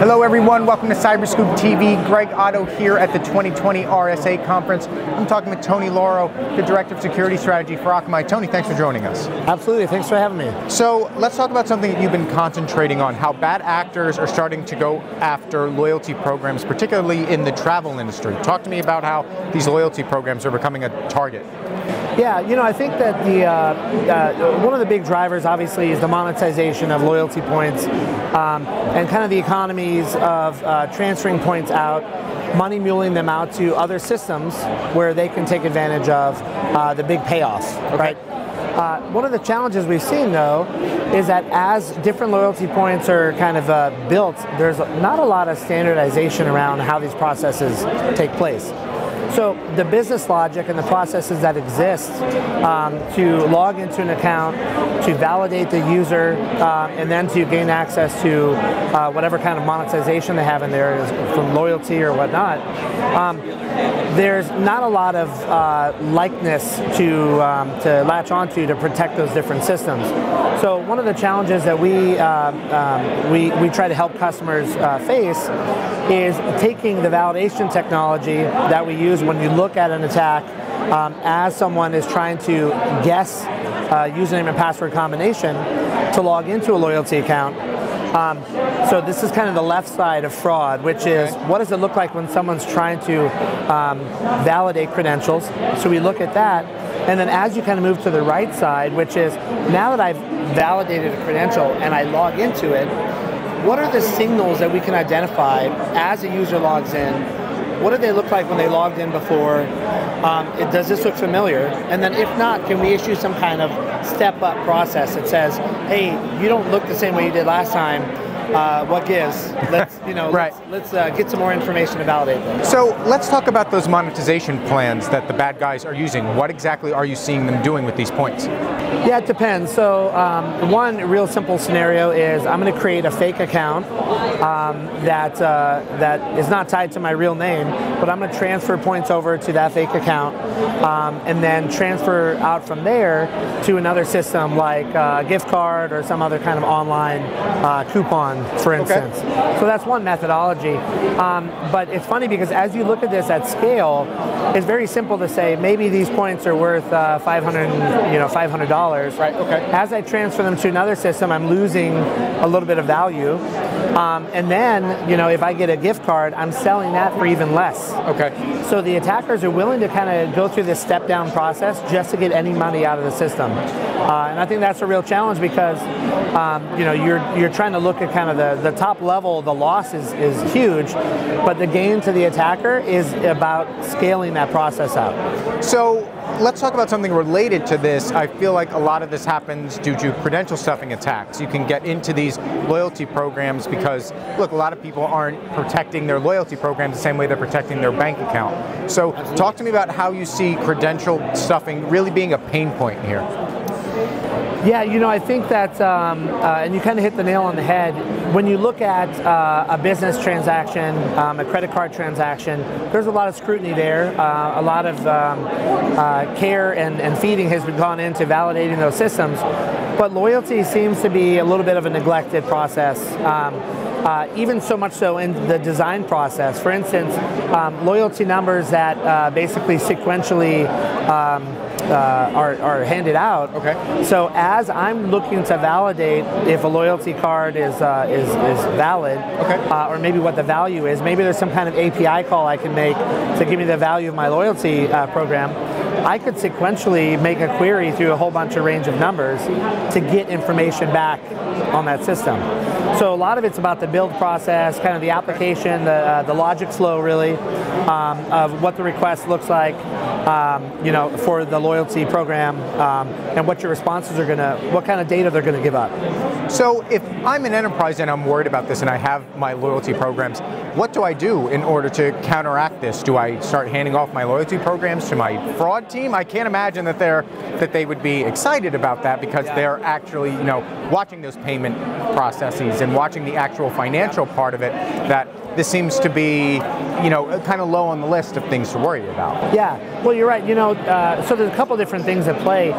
Hello, everyone. Welcome to Cyberscoop TV. Greg Otto here at the 2020 RSA conference. I'm talking with Tony Lauro, the Director of Security Strategy for Akamai. Tony, thanks for joining us. Absolutely. Thanks for having me. So let's talk about something that you've been concentrating on, how bad actors are starting to go after loyalty programs, particularly in the travel industry. Talk to me about how these loyalty programs are becoming a target. Yeah, you know, I think that the uh, uh, one of the big drivers, obviously, is the monetization of loyalty points um, and kind of the economies of uh, transferring points out, money muling them out to other systems where they can take advantage of uh, the big payoff, okay. right? Uh, one of the challenges we've seen, though, is that as different loyalty points are kind of uh, built, there's not a lot of standardization around how these processes take place. So the business logic and the processes that exist um, to log into an account, to validate the user, uh, and then to gain access to uh, whatever kind of monetization they have in there, from loyalty or whatnot. Um, there's not a lot of uh, likeness to um, to latch onto to protect those different systems. So one of the challenges that we uh, um, we we try to help customers uh, face is taking the validation technology that we use when you look at an attack um, as someone is trying to guess uh, username and password combination to log into a loyalty account. Um, so this is kind of the left side of fraud, which is what does it look like when someone's trying to um, validate credentials? So we look at that, and then as you kind of move to the right side, which is now that I've validated a credential and I log into it, what are the signals that we can identify as a user logs in? What do they look like when they logged in before? Um, it, does this look familiar? And then if not, can we issue some kind of step up process that says, hey, you don't look the same way you did last time uh, what gives. Let's you know right. let's, let's uh, get some more information to validate them. So let's talk about those monetization plans that the bad guys are using. What exactly are you seeing them doing with these points? Yeah, it depends. So um, one real simple scenario is I'm going to create a fake account um, that uh, that is not tied to my real name, but I'm going to transfer points over to that fake account, um, and then transfer out from there to another system like a gift card or some other kind of online uh, for instance. Okay. So that's one methodology. Um, but it's funny because as you look at this at scale, it's very simple to say maybe these points are worth uh, 500, you know, $500. Right. Okay. As I transfer them to another system, I'm losing a little bit of value. Um, and then, you know, if I get a gift card, I'm selling that for even less. Okay. So the attackers are willing to kind of go through this step down process just to get any money out of the system. Uh, and I think that's a real challenge because, um, you know, you're you're trying to look at kind of the, the top level. The loss is is huge, but the gain to the attacker is about scaling that process out. So let's talk about something related to this. I feel like a lot of this happens due to credential stuffing attacks. You can get into these loyalty programs because, look, a lot of people aren't protecting their loyalty programs the same way they're protecting their bank account. So, talk to me about how you see credential stuffing really being a pain point here. Yeah, you know, I think that, um, uh, and you kind of hit the nail on the head. When you look at uh, a business transaction, um, a credit card transaction, there's a lot of scrutiny there. Uh, a lot of um, uh, care and, and feeding has been gone into validating those systems. But loyalty seems to be a little bit of a neglected process. Um, uh, even so much so in the design process. For instance, um, loyalty numbers that uh, basically sequentially um, uh, are, are, handed out. Okay. So as I'm looking to validate if a loyalty card is uh, is, is valid, okay. Uh, or maybe what the value is, maybe there's some kind of API call I can make to give me the value of my loyalty uh, program. I could sequentially make a query through a whole bunch of range of numbers to get information back on that system. So a lot of it's about the build process, kind of the application, the, uh, the logic flow really, um, of what the request looks like, um, you know, for the loyalty program, um, and what your responses are gonna, what kind of data they're gonna give up. So if I'm an enterprise and I'm worried about this and I have my loyalty programs, what do I do in order to counteract this? Do I start handing off my loyalty programs to my fraud team? I can't imagine that they're that they would be excited about that because they're actually, you know, watching those payment processes and watching the actual financial part of it that this seems to be, you know, kind of low on the list of things to worry about. Yeah, well, you're right. You know, uh, so there's a couple different things at play.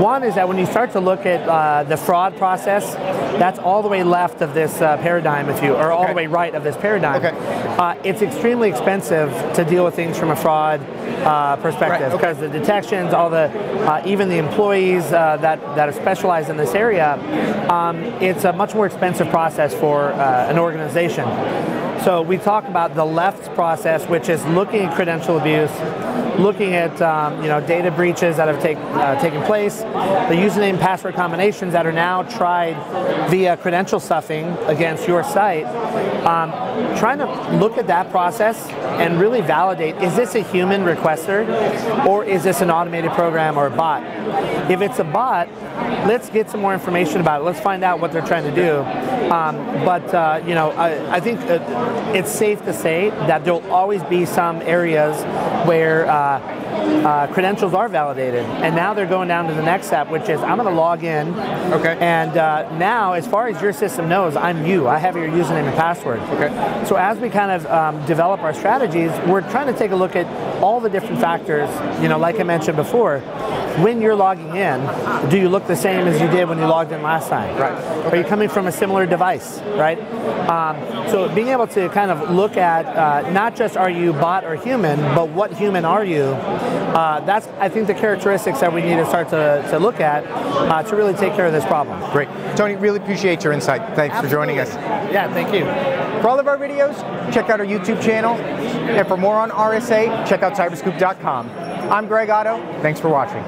One is that when you start to look at uh, the fraud process, That's all the way left of this uh, paradigm, if you, or all Okay. the way right of this paradigm. Okay. Uh, it's extremely expensive to deal with things from a fraud uh, perspective Right, okay. because the detections, all the, uh, even the employees uh, that that are specialized in this area, um, it's a much more expensive process for uh, an organization. So we talk about the left process, which is looking at credential abuse, looking at um, you know data breaches that have take, uh, taken place, the username password combinations that are now tried via credential stuffing against your site. Um, trying to look at that process and really validate: is this a human requester, or is this an automated program or a bot? If it's a bot, let's get some more information about it. Let's find out what they're trying to do. Um, but uh, you know, I, I think it's safe to say that there'll always be some areas where uh, uh, credentials are validated, and now they're going down to the next step, which is I'm going to log in. Okay. And uh, now, as far as your system knows, I'm you. I have your username and password. Okay. So as we kind of um, develop our strategies, we're trying to take a look at all the different factors. You know, like I mentioned before, when you're logging in, do you look the same as you did when you logged in last time? Right. Are you coming from a similar device? Right. Um, so being able to kind of look at uh, not just are you bot or human, but what human are you? Uh, that's I think the characteristics that we need to start to, to look at uh, to really take care of this problem. Great. Tony, really appreciate your insight. Thanks for joining us. Yeah. Thank you. For all of our videos, check out our YouTube channel. And for more on RSA, check out cyberscoop.com. I'm Greg Otto. Thanks for watching.